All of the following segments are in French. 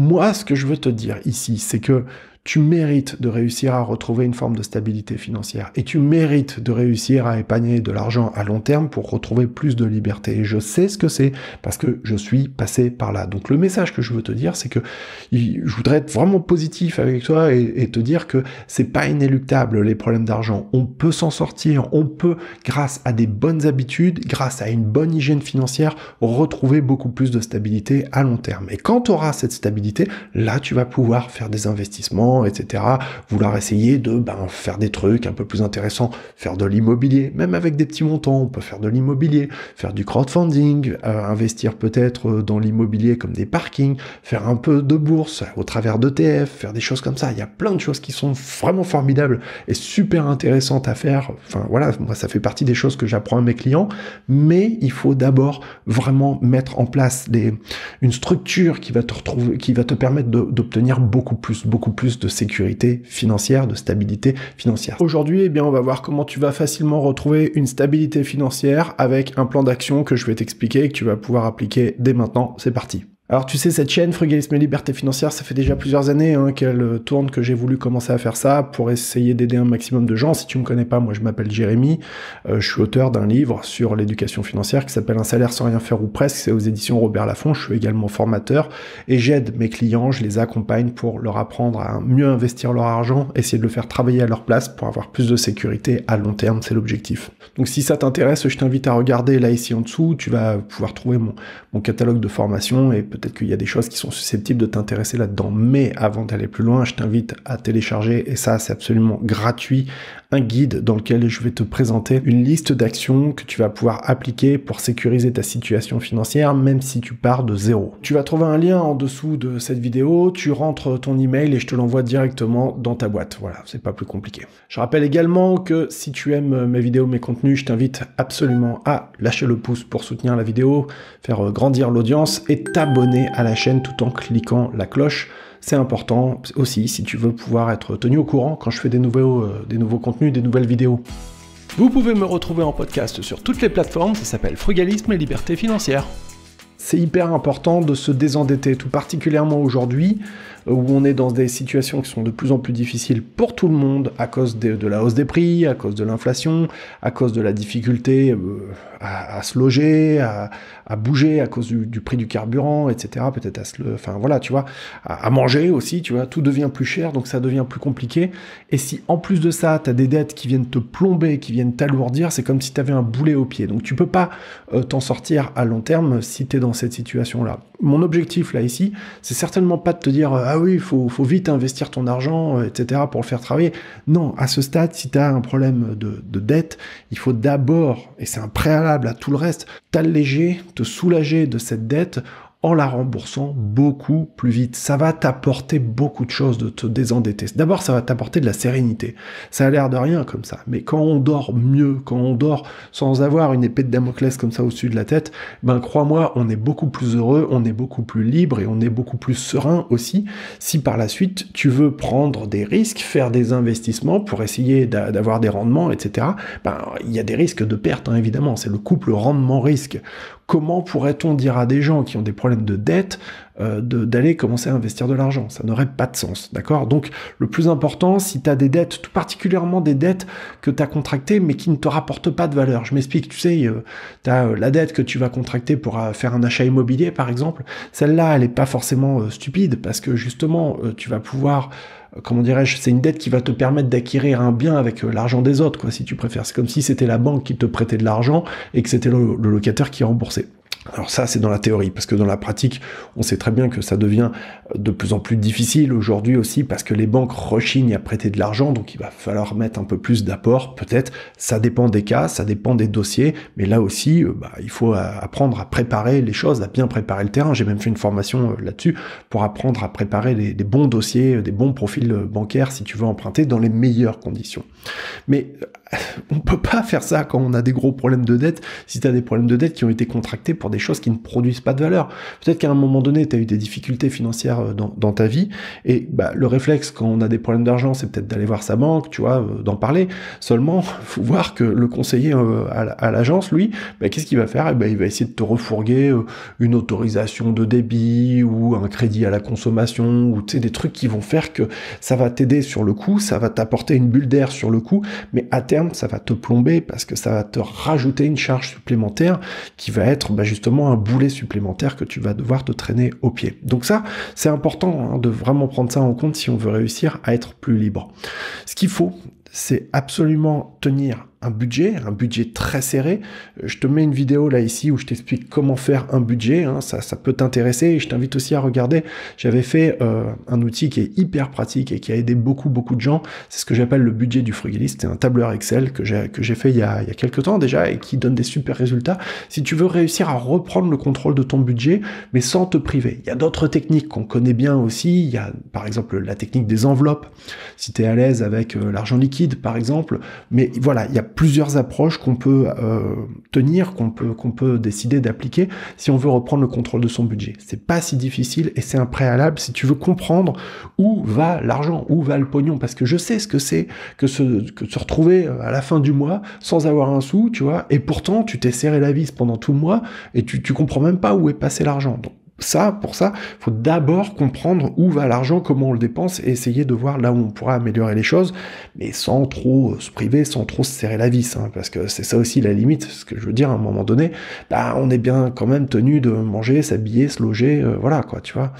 Moi, ce que je veux te dire ici, c'est que tu mérites de réussir à retrouver une forme de stabilité financière et tu mérites de réussir à épargner de l'argent à long terme pour retrouver plus de liberté. Et je sais ce que c'est parce que je suis passé par là. Donc le message que je veux te dire, c'est que je voudrais être vraiment positif avec toi et, te dire que c'est pas inéluctable les problèmes d'argent. On peut s'en sortir, on peut grâce à des bonnes habitudes, grâce à une bonne hygiène financière, retrouver beaucoup plus de stabilité à long terme. Et quand tu auras cette stabilité, là tu vas pouvoir faire des investissements etc. Vouloir essayer de ben, faire des trucs un peu plus intéressants, faire de l'immobilier, même avec des petits montants, on peut faire de l'immobilier, faire du crowdfunding, euh, investir peut-être euh, dans l'immobilier comme des parkings, faire un peu de bourse au travers d'ETF, faire des choses comme ça. Il y a plein de choses qui sont vraiment formidables et super intéressantes à faire. Enfin voilà, moi ça fait partie des choses que j'apprends à mes clients, mais il faut d'abord vraiment mettre en place une structure qui va te retrouver, qui va te permettre d'obtenir beaucoup plus, beaucoup plus de sécurité financière, de stabilité financière. Aujourd'hui, eh bien, on va voir comment tu vas facilement retrouver une stabilité financière avec un plan d'action que je vais t'expliquer et que tu vas pouvoir appliquer dès maintenant. C'est parti. Alors tu sais, cette chaîne Frugalisme et Liberté Financière, ça fait déjà plusieurs années hein, qu'elle tourne, que j'ai voulu commencer à faire ça pour essayer d'aider un maximum de gens. Si tu me connais pas, moi je m'appelle Jérémy, euh, je suis auteur d'un livre sur l'éducation financière qui s'appelle Un salaire sans rien faire ou presque, c'est aux éditions Robert Laffont, je suis également formateur et j'aide mes clients, je les accompagne pour leur apprendre à mieux investir leur argent, essayer de le faire travailler à leur place pour avoir plus de sécurité à long terme, c'est l'objectif. Donc si ça t'intéresse, je t'invite à regarder là ici en dessous, tu vas pouvoir trouver mon, catalogue de formation et peut-être qu'il y a des choses qui sont susceptibles de t'intéresser là-dedans. Mais avant d'aller plus loin, je t'invite à télécharger, et ça c'est absolument gratuit, un guide dans lequel je vais te présenter une liste d'actions que tu vas pouvoir appliquer pour sécuriser ta situation financière, même si tu pars de zéro. Tu vas trouver un lien en dessous de cette vidéo, tu rentres ton email et je te l'envoie directement dans ta boîte. Voilà, c'est pas plus compliqué. Je rappelle également que si tu aimes mes vidéos, mes contenus, je t'invite absolument à lâcher le pouce pour soutenir la vidéo, faire grandir l'audience et t'abonner à la chaîne tout en cliquant la cloche c'est important aussi si tu veux pouvoir être tenu au courant quand je fais des nouveaux, euh, des nouveaux contenus, des nouvelles vidéos. Vous pouvez me retrouver en podcast sur toutes les plateformes, ça s'appelle Frugalisme et Liberté Financière. C'est hyper important de se désendetter, tout particulièrement aujourd'hui, euh, où on est dans des situations qui sont de plus en plus difficiles pour tout le monde à cause de, la hausse des prix, à cause de l'inflation, à cause de la difficulté euh, à, se loger, à, bouger à cause du, prix du carburant, etc. Peut-être à se enfin voilà, tu vois, à, manger aussi, tu vois, tout devient plus cher, donc ça devient plus compliqué. Et si en plus de ça, tu as des dettes qui viennent te plomber, qui viennent t'alourdir, c'est comme si tu avais un boulet au pied. Donc tu peux pas euh, t'en sortir à long terme si tu es dans cette situation-là. Mon objectif là ici, c'est certainement pas de te dire ah oui, faut, vite investir ton argent, euh, etc. pour le faire travailler. Non, à ce stade, si tu as un problème de, de dette, il faut d'abord, et c'est un préalable à tout le reste, t'alléger, te soulager de cette dette en la remboursant beaucoup plus vite. Ça va t'apporter beaucoup de choses de te désendetter. D'abord, ça va t'apporter de la sérénité. Ça a l'air de rien comme ça, mais quand on dort mieux, quand on dort sans avoir une épée de Damoclès comme ça au-dessus de la tête, ben crois-moi, on est beaucoup plus heureux, on est beaucoup plus libre et on est beaucoup plus serein aussi si par la suite tu veux prendre des risques, faire des investissements pour essayer d'avoir des rendements, etc. Ben il y a des risques de perte hein, évidemment. C'est le couple rendement-risque comment pourrait-on dire à des gens qui ont des problèmes de dette euh, d'aller commencer à investir de l'argent Ça n'aurait pas de sens, d'accord? Donc le plus important, si tu as des dettes, tout particulièrement des dettes que tu as contractées mais qui ne te rapportent pas de valeur. Je m'explique, tu sais, euh, tu as euh, la dette que tu vas contracter pour faire un achat immobilier par exemple, celle-là, elle n'est pas forcément stupide parce que justement, tu vas pouvoir comment dirais-je, c'est une dette qui va te permettre d'acquérir un bien avec l'argent des autres, quoi, si tu préfères. C'est comme si c'était la banque qui te prêtait de l'argent et que c'était le, locataire qui remboursait. Alors ça, c'est dans la théorie, parce que dans la pratique, on sait très bien que ça devient de plus en plus difficile aujourd'hui aussi, parce que les banques rechignent à prêter de l'argent, donc il va falloir mettre un peu plus d'apport, peut-être. Ça dépend des cas, ça dépend des dossiers, mais là aussi, euh, bah, il faut apprendre à préparer les choses, à bien préparer le terrain. J'ai même fait une formation euh, là-dessus pour apprendre à préparer des bons dossiers, euh, des bons profils bancaires, si tu veux emprunter, dans les meilleures conditions. Mais on peut pas faire ça quand on a des gros problèmes de dette, si tu as des problèmes de dette qui ont été contractés pour des choses qui ne produisent pas de valeur. Peut-être qu'à un moment donné, tu as eu des difficultés financières faire dans, ta vie. Et bah, le réflexe quand on a des problèmes d'argent, c'est peut-être d'aller voir sa banque, tu vois, d'en parler. Seulement, faut voir que le conseiller à l'agence, lui, bah, qu'est-ce qu'il va faire? Eh ben, Il va essayer de te refourguer une autorisation de débit ou un crédit à la consommation ou des trucs qui vont faire que ça va t'aider sur le coup, ça va t'apporter une bulle d'air sur le coup, mais à ça va te plomber parce que ça va te rajouter une charge supplémentaire qui va être bah, justement un boulet supplémentaire que tu vas devoir te traîner au pied. Donc ça, c'est important hein, de vraiment prendre ça en compte si on veut réussir à être plus libre. Ce qu'il faut, c'est absolument tenir un budget, un budget très serré. Je te mets une vidéo là ici où je t'explique comment faire un budget, hein. ça, ça peut t'intéresser et je t'invite aussi à regarder. J'avais fait euh, un outil qui est hyper pratique et qui a aidé beaucoup beaucoup de gens. C'est ce que j'appelle le budget du frugaliste. C'est un tableur Excel que j'ai fait il y, a, il y a quelques temps déjà et qui donne des super résultats. Si tu veux réussir à reprendre le contrôle de ton budget, mais sans te priver. Il y a d'autres techniques qu'on connaît bien aussi. Il y a par exemple la technique des enveloppes. Si tu es à l'aise avec euh, l'argent liquide par exemple, mais voilà, il y a plusieurs approches qu'on peut euh, tenir, qu'on peut, qu'on peut décider d'appliquer si on veut reprendre le contrôle de son budget. C'est pas si difficile et c'est un préalable si tu veux comprendre où va l'argent, où va le pognon, parce que je sais ce que c'est que se, que se retrouver euh, à la fin du mois sans avoir un sou, tu vois, et pourtant tu t'es serré la vis pendant tout le mois et tu, tu comprends même pas où est passé l'argent. Ça, pour ça, faut d'abord comprendre où va l'argent, comment on le dépense, et essayer de voir là où on pourra améliorer les choses, mais sans trop se priver, sans trop se serrer la vis, hein, parce que c'est ça aussi la limite, ce que je veux dire, à un moment donné, bah, on est bien quand même tenu de manger, s'habiller, se loger, euh, voilà quoi, tu vois.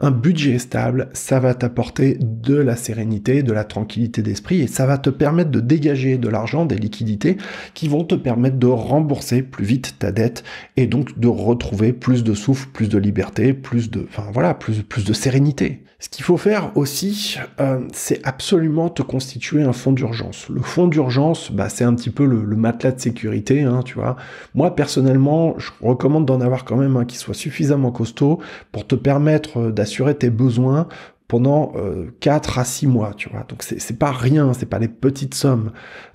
Un budget stable, ça va t'apporter de la sérénité, de la tranquillité d'esprit, et ça va te permettre de dégager de l'argent, des liquidités, qui vont te permettre de rembourser plus vite ta dette, et donc de retrouver plus de souffle, plus de liberté, plus de, enfin voilà, plus, de sérénité. Ce qu'il faut faire aussi, euh, c'est absolument te constituer un fonds d'urgence. Le fonds d'urgence, bah, c'est un petit peu le, matelas de sécurité, hein, tu vois. Moi, personnellement, je recommande d'en avoir quand même un qui soit suffisamment costaud pour te permettre d'assurer tes besoins pendant 4 euh, à 6 mois, tu vois. Donc c'est pas rien, c'est pas des petites sommes.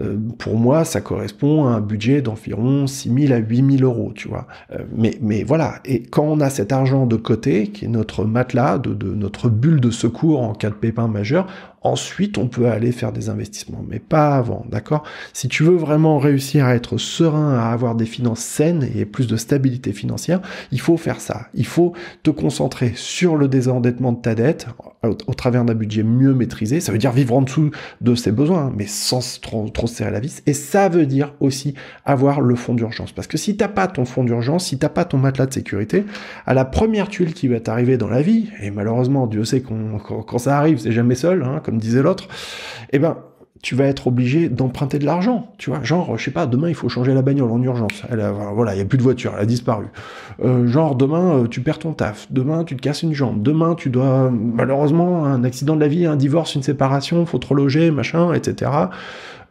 Euh, pour moi, ça correspond à un budget d'environ 6 000 à 8 000 euros, tu vois. Euh, mais, voilà, et quand on a cet argent de côté, qui est notre matelas, de notre bulle de secours en cas de pépin majeur, Ensuite, on peut aller faire des investissements, mais pas avant, d'accord? Si tu veux vraiment réussir à être serein, à avoir des finances saines et plus de stabilité financière, il faut faire ça. Il faut te concentrer sur le désendettement de ta dette au, travers d'un budget mieux maîtrisé. Ça veut dire vivre en dessous de ses besoins, mais sans trop, trop serrer la vis. Et ça veut dire aussi avoir le fonds d'urgence. Parce que si t'as pas ton fonds d'urgence, si t'as pas ton matelas de sécurité, à la première tuile qui va t'arriver dans la vie, et malheureusement, Dieu sait qu'on, quand, ça arrive, c'est jamais seul, hein, comme disait l'autre, eh ben, tu vas être obligé d'emprunter de l'argent, tu vois. Genre, je sais pas, demain il faut changer la bagnole en urgence. Elle voilà, il y a plus de voiture, elle a disparu. Euh, genre demain euh, tu perds ton taf, demain tu te casses une jambe, demain tu dois malheureusement un accident de la vie, un divorce, une séparation, faut te reloger, machin, etc.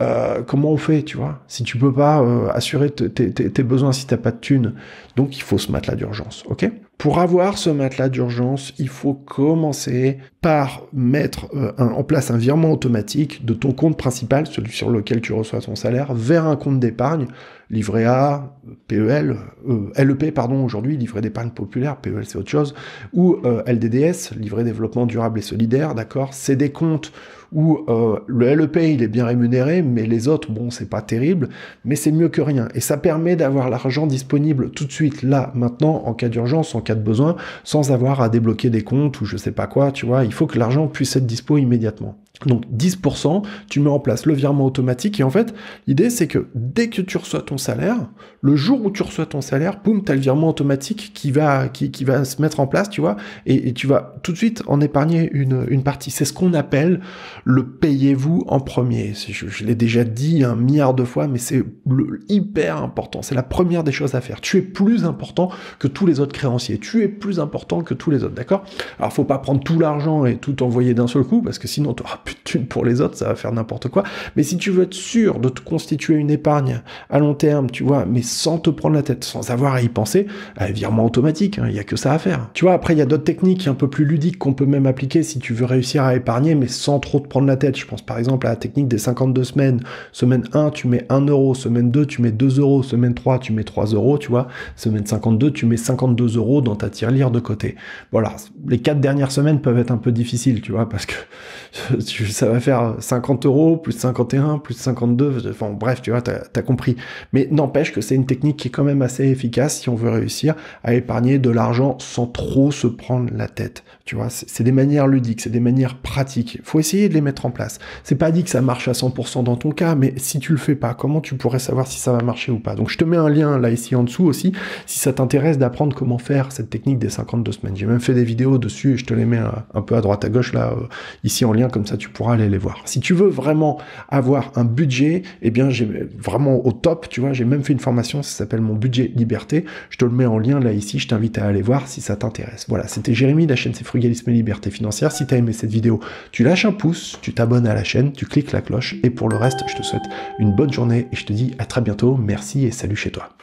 Euh, comment on fait, tu vois? Si tu peux pas assurer tes besoins si t'as pas de thunes, donc il faut se mettre d'urgence, ok? Pour avoir ce matelas d'urgence, il faut commencer par mettre euh, en place un virement automatique de ton compte principal, celui sur lequel tu reçois ton salaire, vers un compte d'épargne, livret A, PEL, euh, LEP, pardon, aujourd'hui, livret d'épargne populaire, PEL c'est autre chose, ou euh, LDDS, livret développement durable et solidaire, d'accord? C'est des comptes où euh, le LEP il est bien rémunéré, mais les autres, bon, c'est pas terrible, mais c'est mieux que rien. Et ça permet d'avoir l'argent disponible tout de suite, là, maintenant, en cas d'urgence, en cas de besoin, sans avoir à débloquer des comptes ou je sais pas quoi, tu vois. Il faut que l'argent puisse être dispo immédiatement. Donc 10%, tu mets en place le virement automatique et en fait, l'idée c'est que dès que tu reçois ton salaire, le jour où tu reçois ton salaire, poum, tu as le virement automatique qui va, qui, qui, va se mettre en place, tu vois, et, tu vas tout de suite en épargner une, une partie. C'est ce qu'on appelle le payez-vous en premier. Je, je l'ai déjà dit un milliard de fois, mais c'est hyper important. C'est la première des choses à faire. Tu es plus important que tous les autres créanciers. Tu es plus important que tous les autres, d'accord? Alors faut pas prendre tout l'argent et tout envoyer d'un seul coup, parce que sinon tu plus pour les autres, ça va faire n'importe quoi. Mais si tu veux être sûr de te constituer une épargne à long terme, tu vois, mais sans te prendre la tête, sans avoir à y penser, un virement automatique, il hein, y a que ça à faire. Tu vois, après, il y a d'autres techniques un peu plus ludiques qu'on peut même appliquer si tu veux réussir à épargner, mais sans trop te prendre la tête. Je pense par exemple à la technique des 52 semaines. Semaine 1, tu mets 1 euro. Semaine 2, tu mets 2 euros. Semaine 3, tu mets 3 euros, tu vois. Semaine 52, tu mets 52 euros dans ta tirelire de côté. Voilà. Les quatre dernières semaines peuvent être un peu difficiles, tu vois, parce que ça va faire 50 euros, plus 51, plus 52. Enfin, bref, tu vois, t'as as compris. Mais n'empêche que c'est une technique qui est quand même assez efficace si on veut réussir à épargner de l'argent sans trop se prendre la tête. Tu vois, c'est des manières ludiques, c'est des manières pratiques. Faut essayer de les mettre en place. C'est pas dit que ça marche à 100% dans ton cas, mais si tu le fais pas, comment tu pourrais savoir si ça va marcher ou pas? Donc je te mets un lien là ici en dessous aussi, si ça t'intéresse d'apprendre comment faire cette technique des 52 semaines. J'ai même fait des vidéos dessus et je te les mets un, peu à droite à gauche là, euh, ici en lien, comme ça tu pourras aller les voir. Si tu veux vraiment avoir un budget, eh bien j'ai vraiment au top, tu vois, j'ai même fait une formation, ça s'appelle mon budget liberté. Je te le mets en lien là ici, je t'invite à aller voir si ça t'intéresse. Voilà, c'était Jérémy, la chaîne C'est Frugalisme et Liberté Financière. Si tu as aimé cette vidéo, tu lâches un pouce, tu t'abonnes à la chaîne, tu cliques la cloche et pour le reste, je te souhaite une bonne journée et je te dis à très bientôt. Merci et salut chez toi.